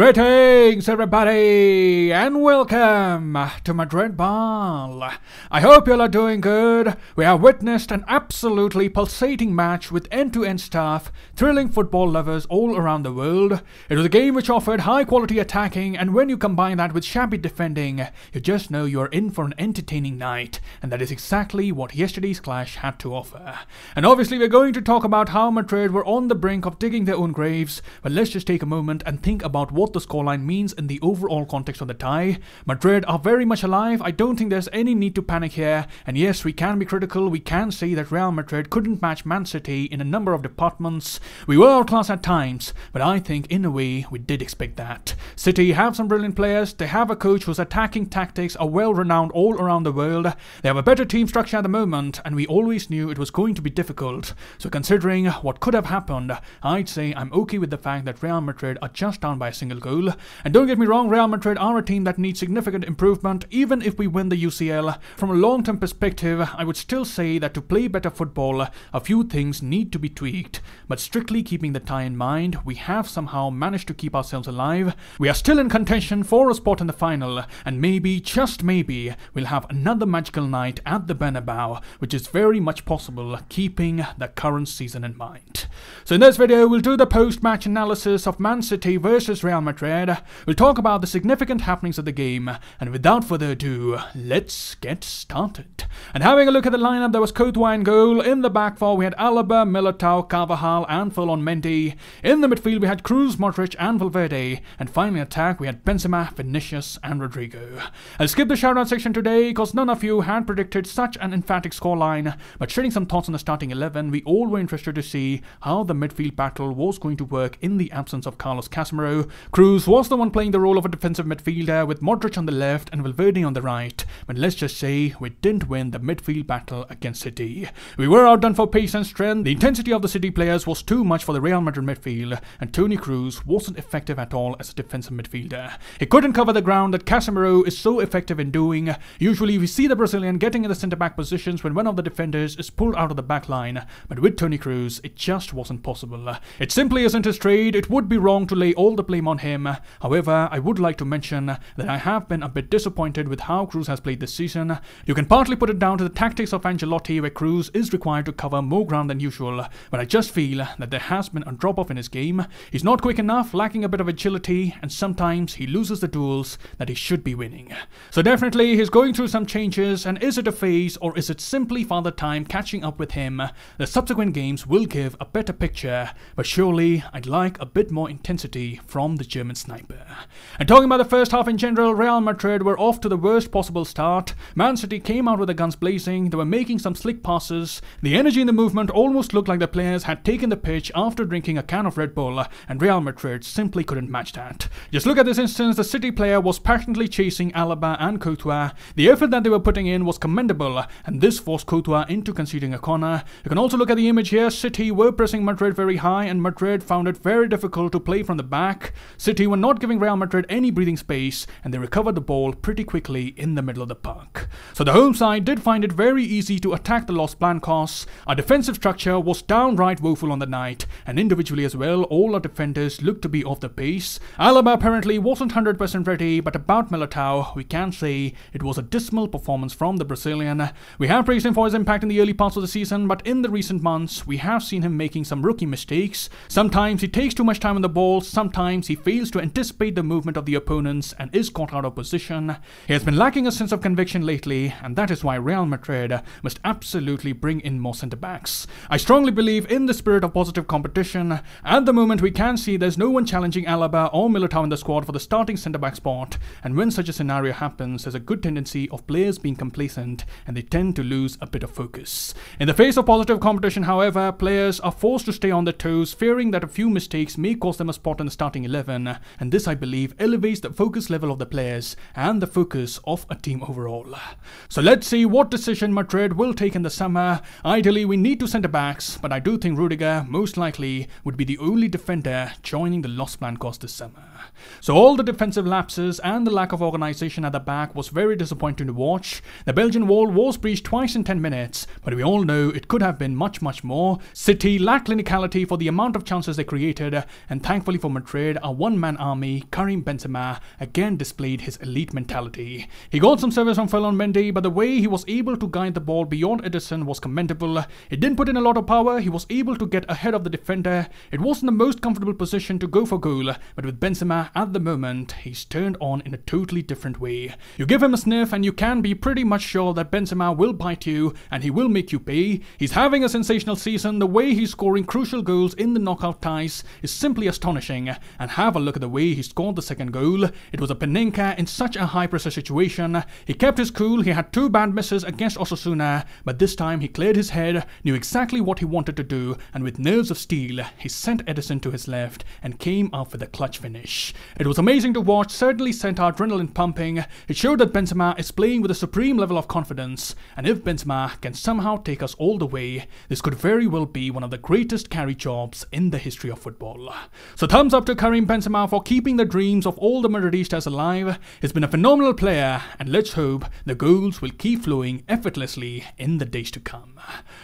Greetings, everybody, and welcome to Madrid Ball. I hope you all are doing good. We have witnessed an absolutely pulsating match with end to end stuff, thrilling football lovers all around the world. It was a game which offered high quality attacking, and when you combine that with shabby defending, you just know you're in for an entertaining night, and that is exactly what yesterday's clash had to offer. And obviously, we're going to talk about how Madrid were on the brink of digging their own graves, but let's just take a moment and think about what the scoreline means in the overall context of the tie. Madrid are very much alive. I don't think there's any need to panic here. And yes, we can be critical. We can say that Real Madrid couldn't match Man City in a number of departments. We were outclassed at times, but I think in a way we did expect that. City have some brilliant players. They have a coach whose attacking tactics are well renowned all around the world. They have a better team structure at the moment, and we always knew it was going to be difficult. So considering what could have happened, I'd say I'm okay with the fact that Real Madrid are just down by a single goal. And don't get me wrong, Real Madrid are a team that needs significant improvement, even if we win the UCL. From a long term perspective, I would still say that to play better football, a few things need to be tweaked. But strictly keeping the tie in mind, we have somehow managed to keep ourselves alive. We are still in contention for a spot in the final, and maybe, just maybe, we'll have another magical night at the Bernabeu, which is very much possible, keeping the current season in mind. So in this video, we'll do the post-match analysis of Man City versus Real Madrid. We'll talk about the significant happenings of the game, and without further ado, let's get started. And having a look at the lineup, there was Courtois in goal. In the back four, we had Alaba, Militao, Carvajal, and Ferland Mendy. In the midfield, we had Kroos, Modric, and Valverde. And finally, in attack, we had Benzema, Vinicius, and Rodrygo. I'll skip the shoutout section today, because none of you had predicted such an emphatic scoreline. But sharing some thoughts on the starting 11, we all were interested to see how the midfield battle was going to work in the absence of Carlos Casemiro. Kroos was the one playing the role of a defensive midfielder with Modric on the left and Valverde on the right. But let's just say we didn't win the midfield battle against City. We were outdone for pace and strength. The intensity of the City players was too much for the Real Madrid midfield, and Toni Kroos wasn't effective at all as a defensive midfielder. He couldn't cover the ground that Casemiro is so effective in doing. Usually we see the Brazilian getting in the centre back positions when one of the defenders is pulled out of the back line, but with Toni Kroos, it just wasn't possible. It simply isn't his trade. It would be wrong to lay all the blame on him. However, I would like to mention that I have been a bit disappointed with how Kroos has played this season. You can partly put it down to the tactics of Ancelotti where Kroos is required to cover more ground than usual, but I just feel that there has been a drop off in his game. He's not quick enough, lacking a bit of agility, and sometimes he loses the duels that he should be winning. So definitely he's going through some changes, and is it a phase or is it simply father time catching up with him? The subsequent games will give a better picture, but surely I'd like a bit more intensity from the German sniper. And talking about the first half in general, Real Madrid were off to the worst possible start. Man City came out with the guns blazing, they were making some slick passes. The energy in the movement almost looked like the players had taken the pitch after drinking a can of Red Bull, and Real Madrid simply couldn't match that. Just look at this instance, the City player was passionately chasing Alaba and Courtois. The effort that they were putting in was commendable, and this forced Courtois into conceding a corner. You can also look at the image here, City were pressing Madrid very high, and Madrid found it very difficult to play from the back. City were not giving Real Madrid any breathing space, and they recovered the ball pretty quickly in the middle of the park. So the home side did find it very easy to attack the Los Blancos. Our defensive structure was downright woeful on the night, and individually as well, all our defenders looked to be off the pace. Alaba apparently wasn't 100% ready, but about Militao, we can say it was a dismal performance from the Brazilian. We have praised him for his impact in the early parts of the season, but in the recent months, we have seen him making some rookie mistakes. Sometimes he takes too much time on the ball, sometimes he fails to anticipate the movement of the opponents and is caught out of position. He has been lacking a sense of conviction lately, and that is why Real Madrid must absolutely bring in more centre backs. I strongly believe in the spirit of positive competition. At the moment, we can see there's no one challenging Alaba or Militao in the squad for the starting centre back spot, and when such a scenario happens, there's a good tendency of players being complacent and they tend to lose a bit of focus. In the face of positive competition, however, players are forced to stay on their toes, fearing that a few mistakes may cost them a spot in the starting 11, and this, I believe, elevates the focus level of the players and the focus of a team overall. So let's see what decision Madrid will take in the summer. Ideally, we need two centre backs, but I do think Rudiger most likely would be the only defender joining the Los Blancos this summer. So all the defensive lapses and the lack of organisation at the back was very disappointing to watch. The Belgian wall was breached twice in 10 minutes, but we all know it could have been much, much more. City lacked clinicality for the amount of chances they created, and thankfully for Madrid, our one-man army, Karim Benzema again displayed his elite mentality. He got some service from Ferland Mendy, but the way he was able to guide the ball beyond Ederson was commendable. He didn't put in a lot of power, he was able to get ahead of the defender. It wasn't the most comfortable position to go for goal, but with Benzema at the moment, he's turned on in a totally different way. You give him a sniff and you can be pretty much sure that Benzema will bite you and he will make you pay. He's having a sensational season, the way he's scoring crucial goals in the knockout ties is simply astonishing. And have a look at the way he scored the second goal. It was a Panenka in such a high pressure situation. He kept his cool, he had two bad misses against Osasuna, but this time he cleared his head, knew exactly what he wanted to do, and with nerves of steel, he sent Ederson to his left and came up with a clutch finish. It was amazing to watch, certainly sent our adrenaline pumping. It showed that Benzema is playing with a supreme level of confidence, and if Benzema can somehow take us all the way, this could very well be one of the greatest carry jobs in the history of football. So thumbs up to Karim Benzema for keeping the dreams of all the Madridistas alive. He's been a phenomenal player, and let's hope the goals will keep flowing effortlessly in the days to come.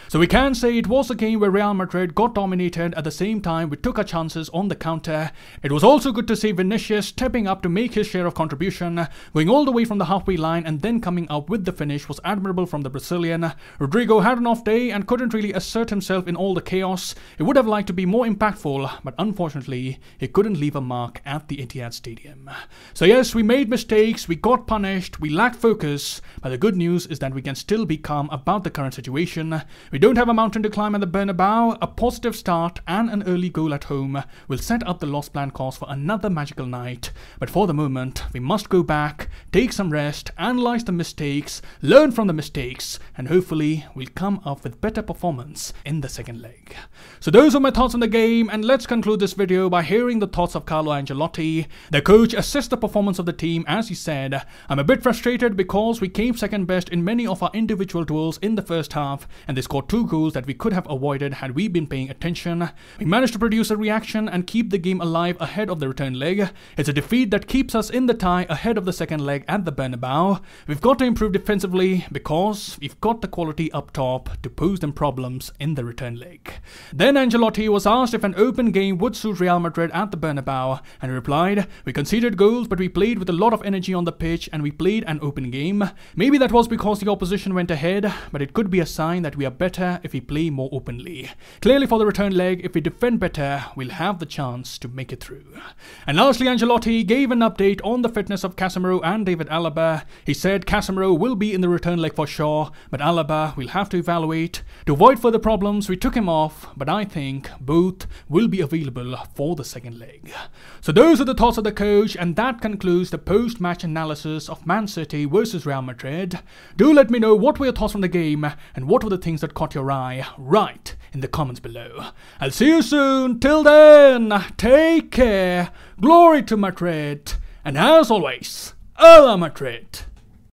So we can say it was a game where Real Madrid got dominated at the same time we took our chances on the counter. It was also good to see Vinicius stepping up to make his share of contribution, going all the way from the halfway line and then coming up with the finish was admirable from the Brazilian. Rodrygo had an off day and couldn't really assert himself in all the chaos. He would have liked to be more impactful, but unfortunately, he couldn't leave a mark at the Etihad Stadium. So yes, we made mistakes, we got punished, we lacked focus, but the good news is that we can still be calm about the current situation. We don't have a mountain to climb at the Bernabeu, a positive start and an early goal at home will set up the Los Blancos for another magical night. But for the moment, we must go back, take some rest, analyze the mistakes, learn from the mistakes, and hopefully we'll come up with better performance in the second leg. So those are my thoughts on the game, and let's conclude this video by hearing the thoughts of Carlo Ancelotti. The coach assessed the performance of the team as he said, I'm a bit frustrated because we came second best in many of our individual duels in the first half, and they scored two goals that we could have avoided had we been paying attention. We managed to produce a reaction and keep the game alive ahead of the return leg. It's a defeat that keeps us in the tie ahead of the second leg at the Bernabeu. We've got to improve defensively because we've got the quality up top to pose them problems in the return leg. Then Ancelotti was asked if an open game would suit Real Madrid at the Bernabeu and he replied, We conceded goals but we played with a lot of energy on the pitch and we played an open game. Maybe that was because the opposition went ahead, but it could be a sign that we are better if we play more openly. Clearly for the return leg, if we defend better, we'll have the chance to make it through. And lastly, Ancelotti gave an update on the fitness of Casemiro and David Alaba. He said Casemiro will be in the return leg for sure, but Alaba will have to evaluate. To avoid further problems, we took him off, but I think both will be available for the second leg. So those are the thoughts of the coach, and that concludes the post-match analysis of Man City versus Real Madrid. Do let me know what were your thoughts from the game, and what were the things that caught your eye right in the comments below. I'll see you soon. Till then, take care. Glory to Madrid. And as always, Hala Madrid.